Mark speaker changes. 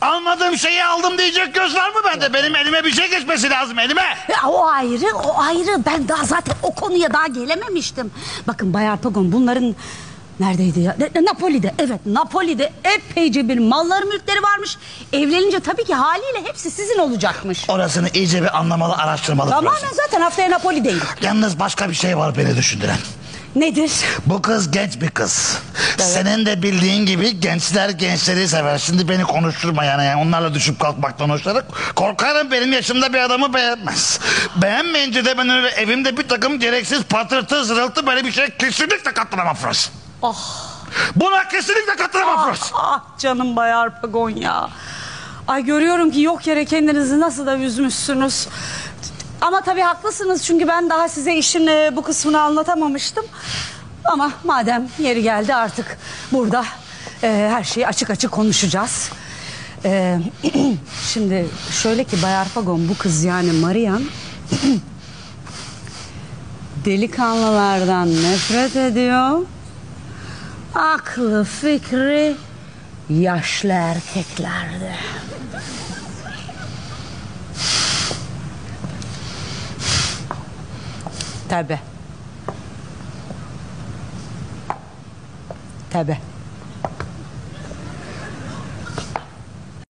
Speaker 1: Almadığım şeyi aldım diyecek göz var mı bende? Benim elime bir şey geçmesi lazım elime.
Speaker 2: Ya o ayrı, o ayrı. Ben daha zaten o konuya daha gelememiştim. Bakın Bay Arpagon bunların neredeydi ya? Ne- Napoli'de. Evet, Napoli'de epeyce bir malları mülkleri varmış. Evlenince tabii ki haliyle hepsi sizin olacakmış.
Speaker 1: Orasını iyice bir anlamalı araştırmalı.
Speaker 2: Tamamen
Speaker 1: burası.
Speaker 2: zaten haftaya Napoli'deyim.
Speaker 1: Yalnız başka bir şey var beni düşündüren.
Speaker 2: Nedir?
Speaker 1: Bu kız genç bir kız. Senin de bildiğin gibi gençler gençleri sever. Şimdi beni konuşturma yani. yani onlarla düşüp kalkmaktan hoşlanır. Korkarım benim yaşımda bir adamı beğenmez. Beğenmeyince de ben öyle evimde bir takım gereksiz patırtı zırıltı böyle bir şey kesinlikle katılamam Frost. Buna kesinlikle katılamam Frost.
Speaker 2: Ah canım Bay Arpagon ya. Ay görüyorum ki yok yere kendinizi nasıl da üzmüşsünüz. Ama tabii haklısınız çünkü ben daha size işin e, bu kısmını anlatamamıştım. Ama madem yeri geldi artık burada e, her şeyi açık açık konuşacağız. E, şimdi şöyle ki Bay Arpagon bu kız yani Marian delikanlılardan nefret ediyor. Aklı fikri yaşlı erkeklerde. Tabi. تابع